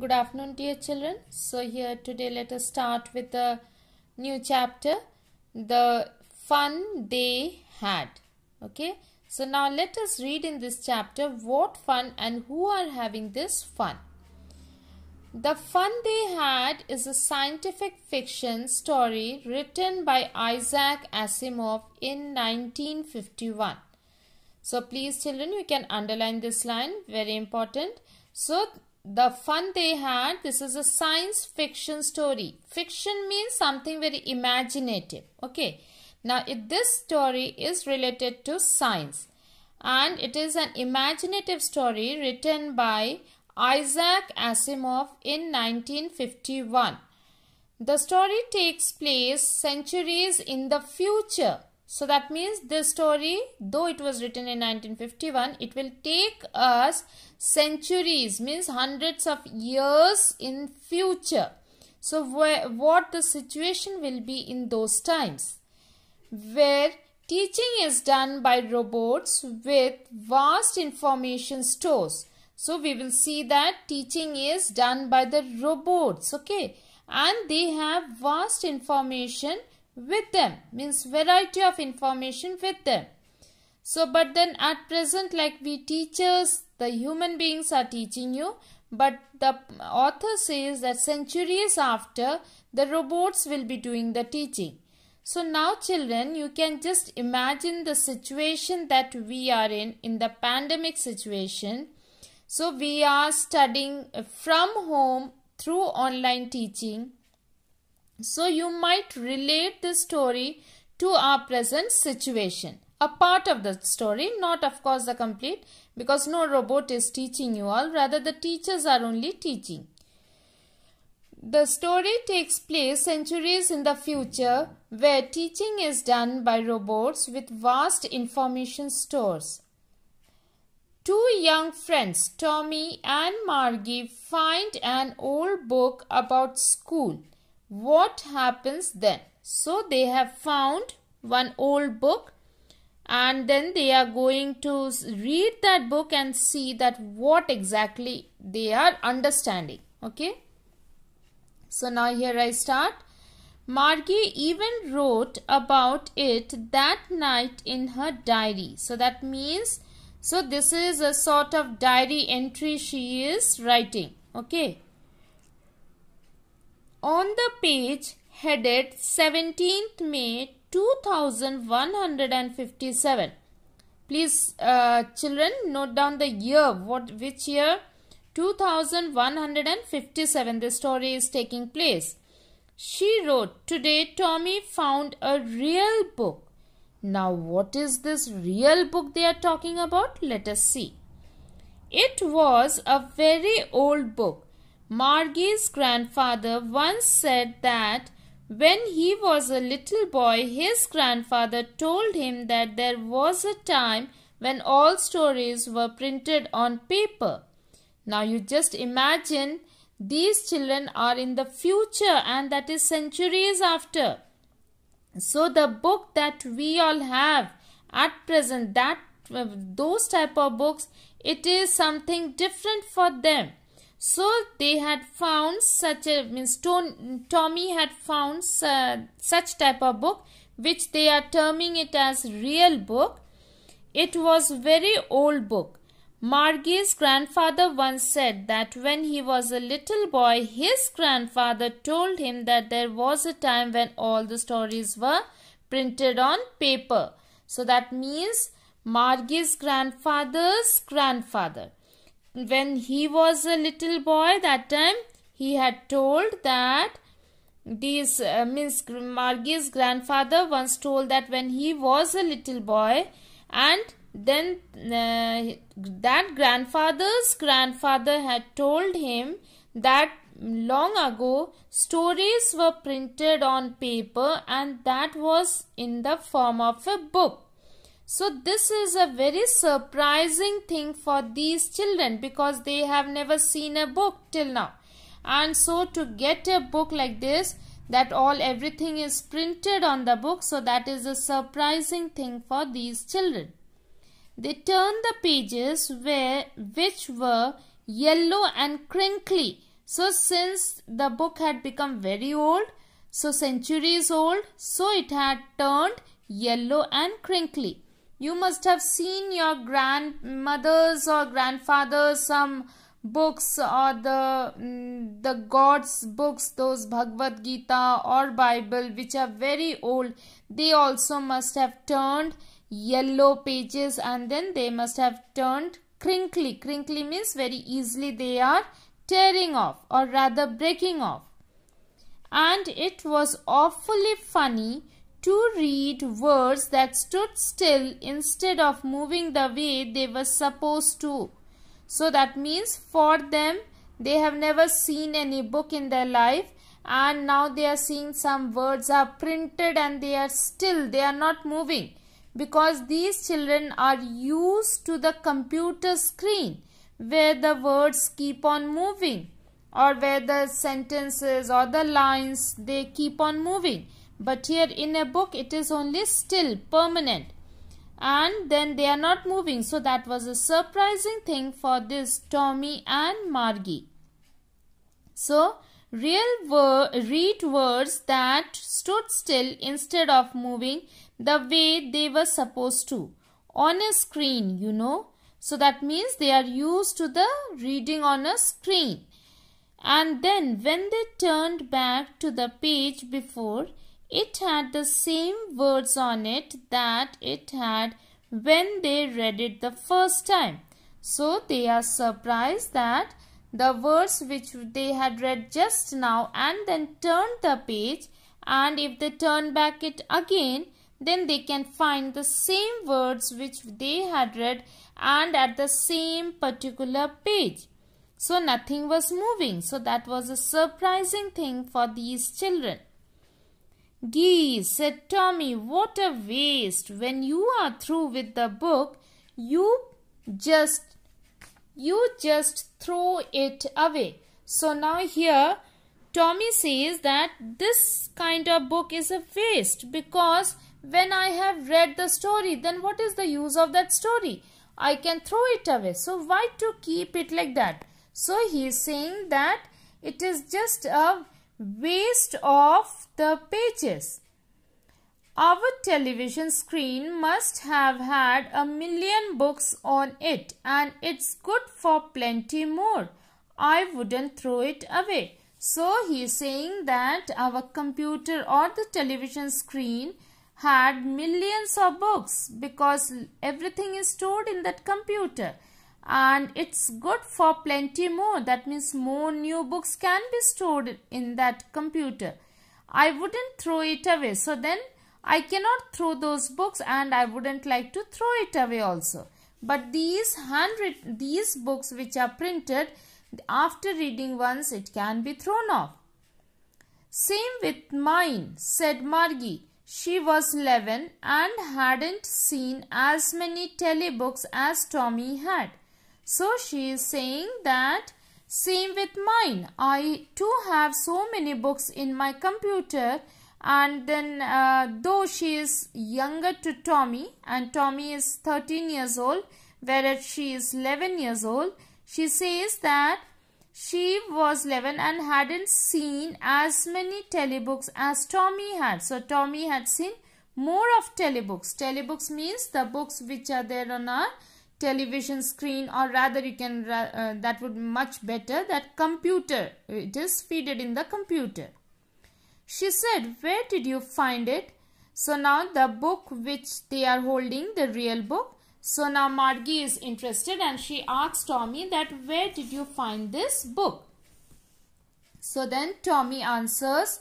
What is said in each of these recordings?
Good afternoon, dear children. So, here today let us start with a new chapter the fun they had. Okay, so now let us read in this chapter what fun and who are having this fun. The Fun They Had is a scientific fiction story written by Isaac Asimov in 1951. So please children you can underline this line very important. So the fun they had this is a science fiction story. Fiction means something very imaginative. Okay. Now it, this story is related to science and it is an imaginative story written by Isaac Asimov in 1951. The story takes place centuries in the future. So that means this story, though it was written in 1951, it will take us centuries, means hundreds of years in future. So where, what the situation will be in those times, where teaching is done by robots with vast information stores. So we will see that teaching is done by the robots, okay, and they have vast information with them means variety of information with them. So but then at present like we teachers the human beings are teaching you but the author says that centuries after the robots will be doing the teaching. So now children you can just imagine the situation that we are in in the pandemic situation. So we are studying from home through online teaching so you might relate this story to our present situation. A part of the story, not of course the complete because no robot is teaching you all, rather the teachers are only teaching. The story takes place centuries in the future where teaching is done by robots with vast information stores. Two young friends, Tommy and Margie, find an old book about school what happens then? So they have found one old book and then they are going to read that book and see that what exactly they are understanding. Okay. So now here I start. Margie even wrote about it that night in her diary. So that means, so this is a sort of diary entry she is writing. Okay on the page headed 17th May 2157. Please uh, children note down the year what which year 2157 the story is taking place. She wrote today Tommy found a real book. Now what is this real book they are talking about? Let us see. It was a very old book Margie's grandfather once said that when he was a little boy, his grandfather told him that there was a time when all stories were printed on paper. Now you just imagine these children are in the future and that is centuries after. So the book that we all have at present, that uh, those type of books, it is something different for them so they had found such a means Tommy had found uh, such type of book which they are terming it as real book. It was very old book. Margie's grandfather once said that when he was a little boy, his grandfather told him that there was a time when all the stories were printed on paper. So that means Margie's grandfather's grandfather when he was a little boy that time he had told that this uh, Margie's grandfather once told that when he was a little boy and then uh, that grandfather's grandfather had told him that long ago stories were printed on paper and that was in the form of a book so this is a very surprising thing for these children because they have never seen a book till now. And so to get a book like this that all everything is printed on the book so that is a surprising thing for these children. They turned the pages where which were yellow and crinkly. So since the book had become very old, so centuries old, so it had turned yellow and crinkly. You must have seen your grandmothers or grandfathers some books or the mm, the God's books, those Bhagavad Gita or Bible which are very old, they also must have turned yellow pages and then they must have turned crinkly. Crinkly means very easily they are tearing off or rather breaking off. And it was awfully funny to read words that stood still instead of moving the way they were supposed to. So that means for them they have never seen any book in their life and now they are seeing some words are printed and they are still they are not moving because these children are used to the computer screen where the words keep on moving or where the sentences or the lines they keep on moving but here in a book it is only still permanent. And then they are not moving. So that was a surprising thing for this Tommy and Margie. So real wor read words that stood still instead of moving the way they were supposed to. On a screen you know. So that means they are used to the reading on a screen. And then when they turned back to the page before it had the same words on it that it had when they read it the first time so they are surprised that the words which they had read just now and then turned the page and if they turn back it again then they can find the same words which they had read and at the same particular page. So nothing was moving. So that was a surprising thing for these children. Geese, said Tommy, what a waste. When you are through with the book, you just you just throw it away. So now here Tommy says that this kind of book is a waste because when I have read the story, then what is the use of that story? I can throw it away. So why to keep it like that? So he is saying that it is just a waste of the pages. Our television screen must have had a million books on it and it's good for plenty more. I wouldn't throw it away. So he is saying that our computer or the television screen had millions of books because everything is stored in that computer and it's good for plenty more. That means more new books can be stored in that computer. I wouldn't throw it away. So then i cannot throw those books and i wouldn't like to throw it away also. But these handwritten these books which are printed after reading once it can be thrown off. Same with mine said margie she was 11 and hadn't seen as many telebooks as Tommy had. So she is saying that same with mine. I too have so many books in my computer and then uh, though she is younger to Tommy and Tommy is 13 years old whereas she is 11 years old, she says that she was 11 and hadn't seen as many telebooks as Tommy had. So Tommy had seen more of telebooks. Telebooks means the books which are there on our television screen or rather you can uh, that would be much better that computer it is feeded in the computer. She said where did you find it? So now the book which they are holding the real book so now Margie is interested and she asks Tommy that where did you find this book? So then Tommy answers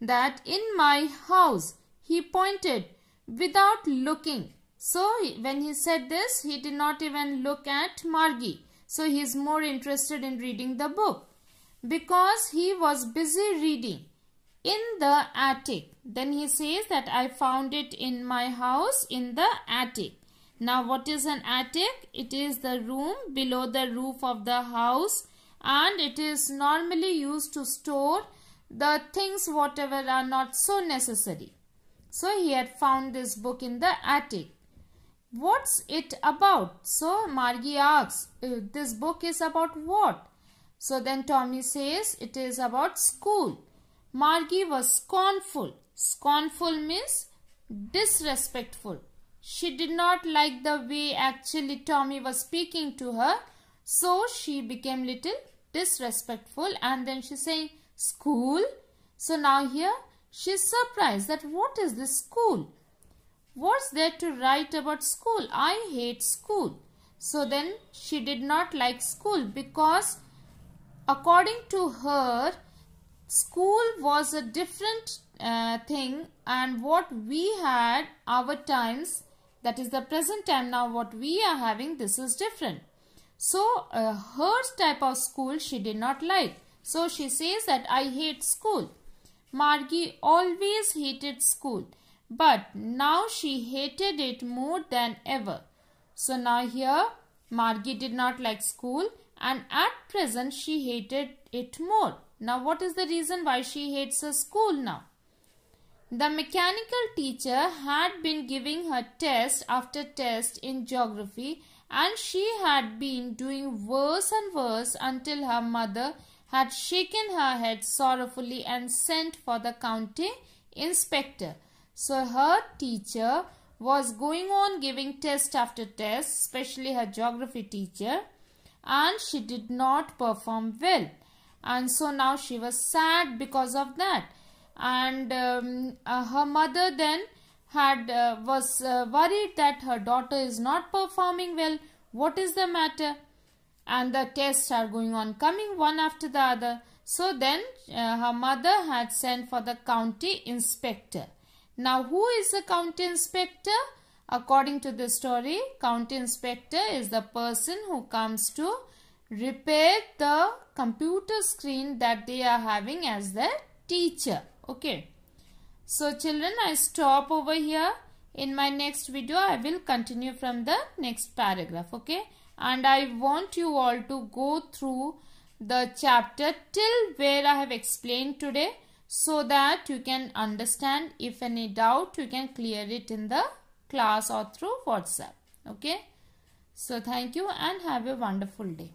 that in my house. He pointed without looking. So when he said this, he did not even look at Margie. So he is more interested in reading the book. Because he was busy reading in the attic. Then he says that I found it in my house in the attic. Now what is an attic? It is the room below the roof of the house and it is normally used to store the things whatever are not so necessary. So he had found this book in the attic. What's it about? So Margie asks, uh, this book is about what? So then Tommy says it is about school. Margie was scornful. Scornful means disrespectful. She did not like the way actually Tommy was speaking to her. So she became little disrespectful and then she's saying school. So now here she's surprised that what is this school? What's there to write about school? I hate school. So then she did not like school because according to her school was a different uh, thing and what we had our times that is the present time now what we are having this is different so uh, her type of school she did not like so she says that i hate school margie always hated school but now she hated it more than ever. So now here margie did not like school and at present she hated it more. Now what is the reason why she hates her school now? The mechanical teacher had been giving her test after test in geography and she had been doing worse and worse until her mother had shaken her head sorrowfully and sent for the county inspector. So her teacher was going on giving test after test, especially her geography teacher, and she did not perform well. And so now she was sad because of that. And um, uh, her mother then had uh, was uh, worried that her daughter is not performing well. What is the matter? And the tests are going on coming one after the other. So then uh, her mother had sent for the county inspector now who is the county inspector? According to the story county inspector is the person who comes to repair the computer screen that they are having as their teacher. Okay. So children i stop over here. In my next video i will continue from the next paragraph okay? And i want you all to go through the chapter till where i have explained today so that you can understand if any doubt you can clear it in the class or through whatsapp. Okay? So thank you and have a wonderful day